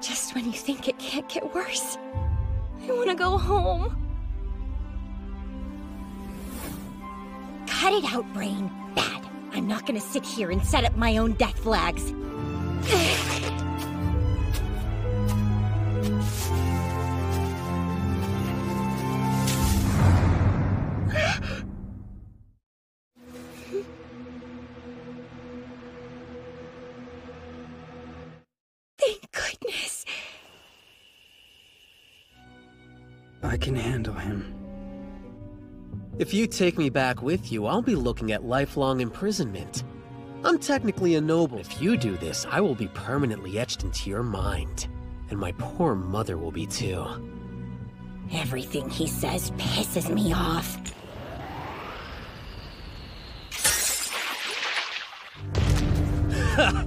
Just when you think it can't get worse, I want to go home. Cut it out, Brain. Bad. I'm not gonna sit here and set up my own death flags. I can handle him. If you take me back with you, I'll be looking at lifelong imprisonment. I'm technically a noble. If you do this, I will be permanently etched into your mind. And my poor mother will be too. Everything he says pisses me off.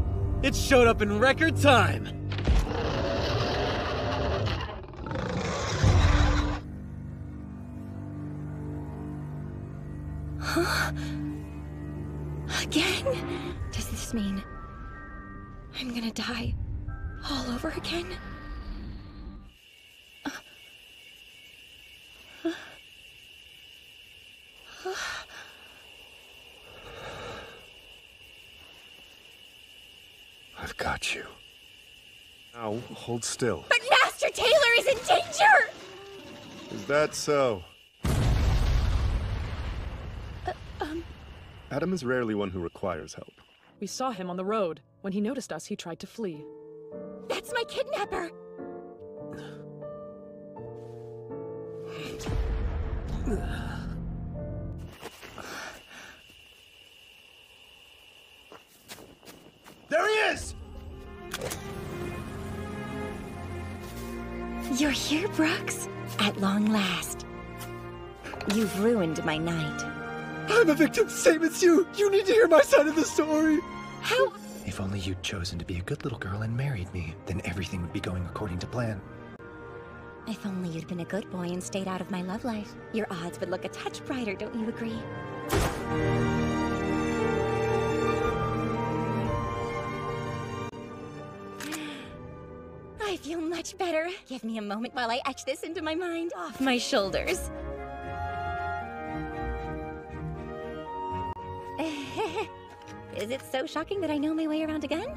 It showed up in record time! Again? Does this mean I'm gonna die all over again? I've got you. Now, hold still. But Master Taylor is in danger! Is that so? Adam is rarely one who requires help. We saw him on the road. When he noticed us, he tried to flee. That's my kidnapper! There he is! You're here, Brooks? At long last. You've ruined my night. I'm a victim, same as you. You need to hear my side of the story. How? If only you'd chosen to be a good little girl and married me, then everything would be going according to plan. If only you'd been a good boy and stayed out of my love life, your odds would look a touch brighter, don't you agree? I feel much better. Give me a moment while I etch this into my mind, off my shoulders. Is it so shocking that I know my way around again?